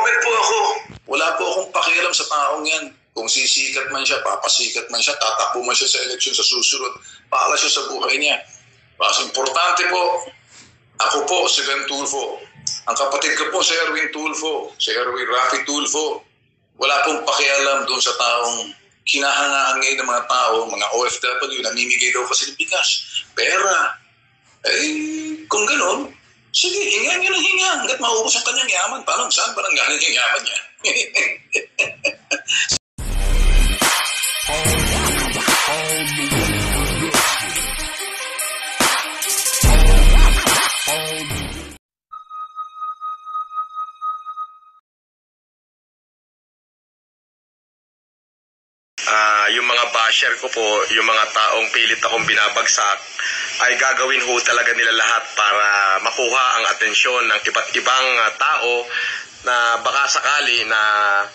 comment po ako. Wala po akong pakialam sa taong yan. Kung sisikat man siya, papasikat man siya, tatakbo man siya sa eleksyon sa susunod, paala siya sa buhay niya. Mas importante po, ako po si Ben Tulfo. Ang kapatid ko po si Erwin Tulfo, si Erwin Rafi Tulfo. Wala pong pakialam doon sa taong kinahangaan ngayon ng mga tao, mga OFW, namimigay daw kasi ng bigas. Pera. Eh, kung ganun, sige, hinga niya ng hinga hanggat maubos ang kanyang yaman. Paano, saan ba nang galing yung yaman niya? Ah, yung mga basher ko po, yung mga taong pilit akong binabagsak, ay gagawin ho talaga nila lahat para makuha ang atensyon ng iba't ibang ah, tao na baka sakali na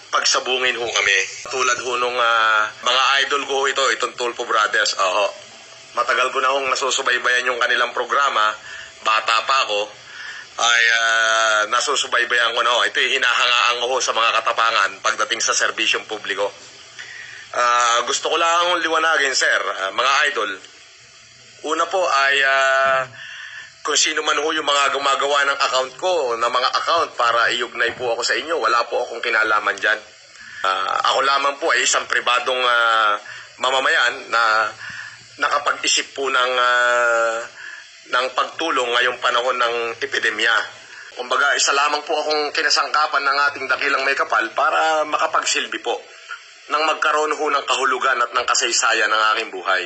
pagsabungin ho kami. Tulad ho nung ah, mga idol ko ito, itong Tulpo Brothers. Oo. Matagal ko na hong nasusubaybayan yung kanilang programa. Bata pa ako ay ah, nasusubaybayan ko na ho. Ito hinahangaan ko ho sa mga katapangan pagdating sa serbisyong publiko. Ah, gusto ko lang liwanagin, sir, ah, mga idol. Una po ay ah, kung sino man ho yung mga gumagawa ng account ko, ng mga account para iugnay po ako sa inyo, wala po akong kinalaman dyan. Ah, ako lamang po ay isang pribadong ah, mamamayan na nakapag-isip po ng, ah, ng pagtulong ngayong panahon ng epidemya. Kumbaga, isa lamang po akong kinasangkapan ng ating dakilang may kapal para makapagsilbi po nang magkaroon ho ng kahulugan at ng kasaysayan ng aking buhay.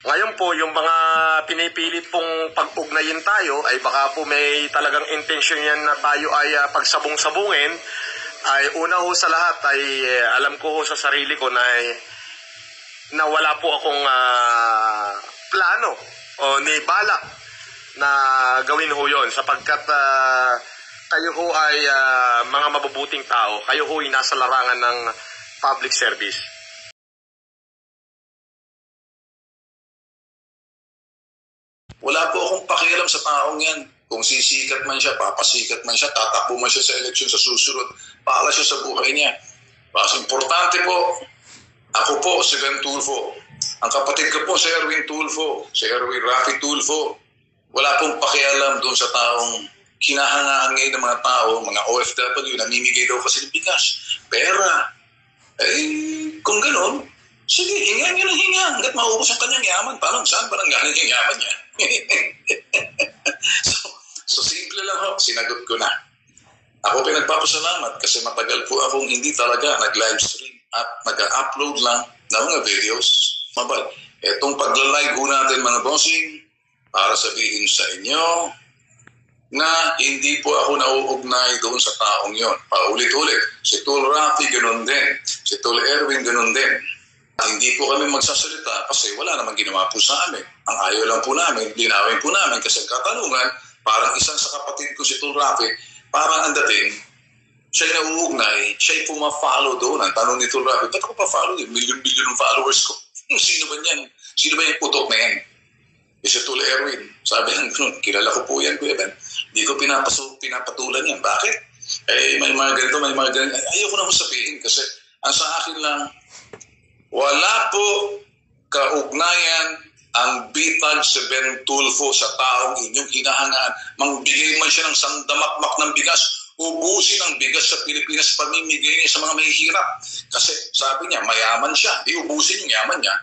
Ngayon po, yung mga pinipilit pong pag-ugnayin tayo ay baka po may talagang intensyon yan na tayo ay ah, pagsabong-sabungin ay una ho sa lahat ay eh, alam ko ho sa sarili ko na na wala po akong ah, plano o ni balak na gawin ho yon sapagkat ah, kayo ho ay ah, mga mabubuting tao. Kayo ho ay nasa larangan ng public service. Wala po akong pakialam sa taong yan. Kung sisikat man siya, papasikat man siya, tatakbo man siya sa eleksyon sa susunod, paala siya sa buhay niya. Mas importante po, ako po si Ben Tulfo. Ang kapatid ko po si Erwin Tulfo, si Erwin Rafi Tulfo. Wala pong pakialam doon sa taong kinahangaan ngayon ng mga tao, mga OFW, namimigay daw kasi ng bigas. Pera. Eh, kung ganun, sige, hinga niya ng hinga hanggat maubos ang kanyang yaman. Paano, saan ba nang galing yung yaman niya? so, so, simple lang ho, sinagot ko na. Ako pinagpapasalamat kasi matagal po akong hindi talaga nag-live stream at nag-upload lang ng mga videos. Mabal, etong pagla-live ho natin mga bossing, para sabihin sa inyo na hindi po ako nauugnay doon sa taong yon. Paulit-ulit. Si Tul Rafi ganun din. Si Tul Erwin ganun din. Hindi po kami magsasalita kasi wala namang ginawa po sa amin. Ang ayaw lang po namin, linawin po namin kasi katanungan, parang isang sa kapatid ko si Tul Rafi, parang ang dating, siya'y nauugnay, siya'y puma-follow doon. Ang tanong ni Tul Rafi, ba't ako pa-follow? Milyon-milyon ng followers ko. Sino ba yan? Sino ba yung putok na yan? Eh, si Tul Erwin, sabi ng ganun, kilala ko po yan, Kuya Ben. Hindi ko pinapaso, pinapatulan yan. Bakit? Eh, may mga ganito, may mga ganito. Ayoko na mo sabihin kasi ang sa akin lang, wala po kaugnayan ang bitag si Ben Tulfo sa taong inyong hinahangaan. Mangbigay man siya ng sandamakmak ng bigas, ubusin ang bigas sa Pilipinas, pamimigay niya sa mga mahihirap. Kasi sabi niya, mayaman siya, di ubusin yung yaman niya